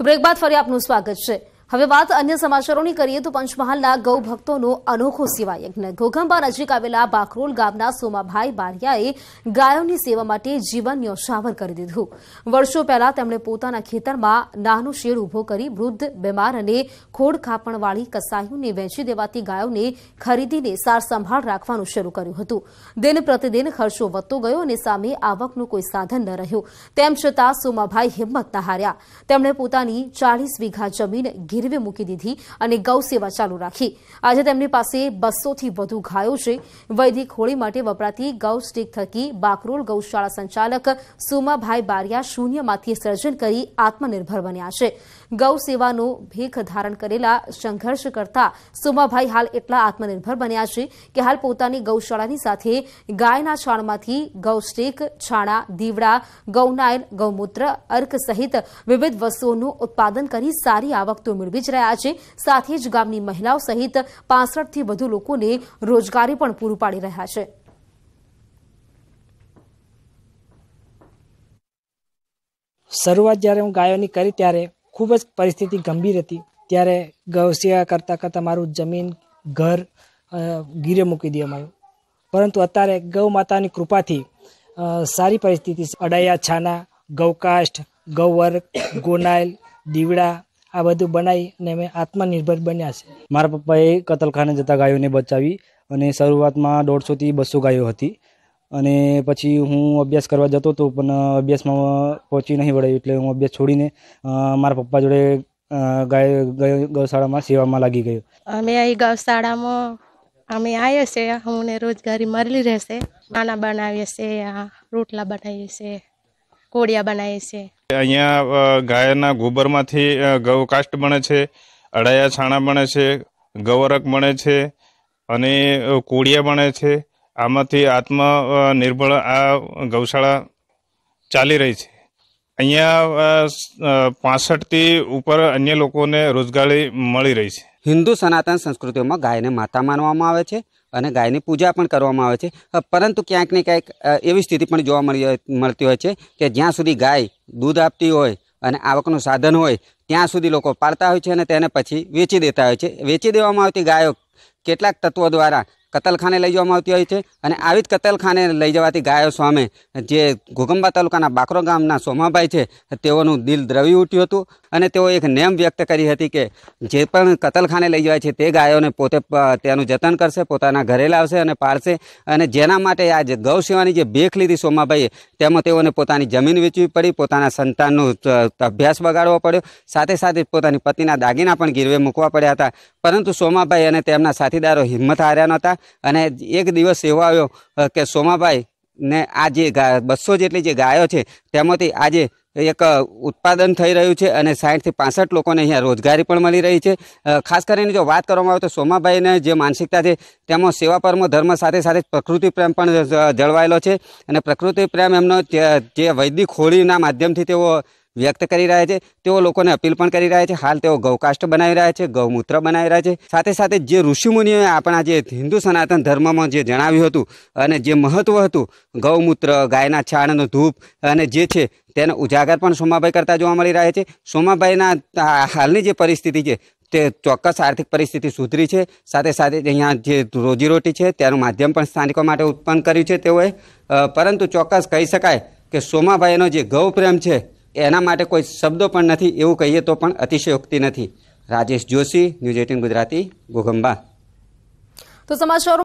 તો બ્રેક બાદ ફરી આપનું સ્વાગત છે. હવે વાત અન્ય સમાચારોની કરીએ તો પંચમહાલના ગૌ ભક્તોનો અનોખો સેવા યજ્ઞ ઘોઘંબા નજીક આવેલા બાકરોલ ગામના સોમાભાઈ બારિયાએ ગાયોની સેવા માટે જીવન ન્યોછાવર કરી દીધું. વર્ષો પહેલા તેમણે પોતાના ખેતરમાં નાનો શેડ ઊભો કરી વૃદ્ધ, બીમાર અને ખોડ ખાપણવાળી કસાઈઓને વેચી દેવાતી ગાયોને ખરીદીને સાર સંભાળ રાખવાનું શરૂ કર્યું હતું. દિન પ્રતિદિન ખર્ચો વધતો ગયો અને સામે આવકનું કોઈ સાધન ન રહ્યું. તેમ છતાં સોમાભાઈ હિંમત ન હાર્યા. તેમણે પોતાની ચાલીસ વીઘા જમીન ગીરવે મૂકી દીધી અને ગૌસેવા ચાલુ રાખી. આજે તેમની પાસે બસોથી વધુ ગાયો છે. વૈદિક હોળી માટે વપરાતી ગૌ સ્ટીક થકી બાકરોલ ગૌશાળા સંચાલક સુમાભાઈ બારિયા શૂન્યમાંથી સર્જન કરી આત્મનિર્ભર બન્યા છે. ગૌસેવાનો ભેખ ધારણ કરેલા સંઘર્ષ કરતા સુમાભાઈ હાલ એટલા આત્મનિર્ભર બન્યા છે કે હાલ પોતાની ગૌશાળાની સાથે ગાયના છાણમાંથી ગૌસ્ટીક છાણા, દીવડા, ગૌનાયલ, ગૌમૂત્ર, અર્ક સહિત વિવિધ વસ્તુઓનું ઉત્પાદન કરી સારી આવક તો મેળવી જ રહ્યા છે. સાથે જ ગામની મહિલાઓ સહિત પાસઠથી વધુ લોકોને રોજગારી પણ પૂરું પાડી રહ્યા છે. શરૂઆત જ્યારે હું ગાયોની કરી ત્યારે ખૂબ જ પરિસ્થિતિ ગંભીર હતી. ત્યારે ગૌ સેવા કરતાં કરતાં મારું જમીન, ઘર ગીરે મૂકી દેવામાં આવ્યું. પરંતુ અત્યારે ગૌ માતાની કૃપાથી સારી પરિસ્થિતિ અડાયા છાના, ગૌકાષ્ઠ, ગૌવર્ગ, ગોનાયલ, દીવડા આ બધું બનાવી અને અમે આત્મનિર્ભર બન્યા છે. મારા પપ્પાએ કતલખાને જતા ગાયોને બચાવી અને શરૂઆતમાં દોઢસોથી બસો ગાયો હતી. અને પછી હું અભ્યાસ કરવા જતો હતો પણ અભ્યાસમાં પહોંચી નહીં વળાયું એટલે હું અભ્યાસ છોડીને મારા પપ્પા જોડે ગાય ગયો ગૌશાળામાં સેવામાં લાગી ગયો. અમે અહીં ગૌશાળામાં અમે આવીએ છીએ અમને રોજગારી મળી રહેશે. નાના બનાવીએ છીએ આ રોટલા બનાવીએ છીએ કોડિયા બનાવીએ છીએ અહીંયા ગાયના ગોબરમાંથી ગૌ કાષ્ટ બને છે, અડાયા છાણા બને છે ગૌરક બને છે, અને કોળિયા બને છે. આમાંથી આત્મનિર્ભર આ ગૌશાળા ચાલી રહી છે. અહીંયા પાસઠથી ઉપર અન્ય લોકોને રોજગારી મળી રહી છે. હિન્દુ સનાતન સંસ્કૃતિઓમાં ગાયને માતા માનવામાં આવે છે. અને ગાયની પૂજા પણ કરવામાં આવે છે. પરંતુ ક્યાંક ને ક્યાંક એવી સ્થિતિ પણ જોવા મળી મળતી હોય છે કે જ્યાં સુધી ગાય દૂધ આપતી હોય અને આવકનું સાધન હોય, ત્યાં સુધી લોકો પાળતા હોય છે અને તેને પછી વેચી દેતા હોય છે. વેચી દેવામાં આવતી ગાયો કેટલાક તત્વો દ્વારા કતલખાને લઈ જવામાં આવતી હોય છે અને આવી જ કતલખાને લઈ જવાથી ગાયો સ્વામે જે ઘોગંબા તાલુકાના બાકરો ગામના સોમાભાઈ છે, તેઓનું દિલ દ્રવી ઉઠ્યું હતું અને તેઓ એક નેમ વ્યક્ત કરી હતી કે જે પણ કતલખાને લઈ જવાય છે તે ગાયોને પોતે તેનું જતન કરશે, પોતાના ઘરે લાવશે અને પાળશે અને જેના માટે આ ગૌ સેવાની જે ભેખ લીધી સોમાભાઈએ, તેમાં તેઓને પોતાની જમીન વેચવી પડી, પોતાના સંતાનનો અભ્યાસ બગાડવો પડ્યો. સાથે સાથે પોતાની પતિના દાગીના પણ ગીરવે મૂકવા પડ્યા હતા. પરંતુ સોમાભાઈ અને તેમના સાથીદારો હિંમત હાર્યા નહોતા અને એક દિવસ એવો આવ્યો કે સોમાભાઈ ને આ જે બસો જેટલી જે ગાયો છે તેમાંથી આજે એક ઉત્પાદન થઈ રહ્યું છે અને સાઠથી પાસઠ લોકોને અહીંયા રોજગારી પણ મળી રહી છે. ખાસ કરીને જો વાત કરવામાં આવે તો સોમાભાઈને જે માનસિકતા છે તેમાં સેવા પરમો ધર્મ સાથે સાથે પ્રકૃતિ પ્રેમ પણ જળવાયેલો છે અને પ્રકૃતિ પ્રેમ એમનો જે વૈદિક હોળીના માધ્યમથી તેઓ વ્યક્ત કરી રહ્યા છે. તેઓ લોકોને અપીલ પણ કરી રહ્યા છે. હાલ તેઓ ગૌકાષ્ઠ બનાવી રહ્યા છે, ગૌમૂત્ર બનાવી રહ્યા છે. સાથે સાથે જે ઋષિમુનિઓએ આપણા જે હિન્દુ સનાતન ધર્મમાં જે જણાવ્યું હતું અને જે મહત્વ હતું, ગૌમૂત્ર, ગાયના છાણનો ધૂપ અને જે છે તેનો ઉજાગર પણ સોમાભાઈ કરતા જોવા મળી રહ્યા છે. સોમાભાઈના હાલની જે પરિસ્થિતિ છે, તે ચોક્કસ આર્થિક પરિસ્થિતિ સુધરી છે. સાથે સાથે અહીંયા જે રોજીરોટી છે, તેનું માધ્યમ પણ સ્થાનિકો માટે ઉત્પન્ન કર્યું છે તેઓએ. પરંતુ ચોક્કસ કહી શકાય કે સોમાભાઈનો જે ગૌ પ્રેમ છે એના માટે કોઈ શબ્દો પણ નથી, એવું કહીએ તો પણ અતિશયોક્તિ નથી. Rajesh Joshi, news eighteen Gujarati, Ghoghamba. તો સમાચારો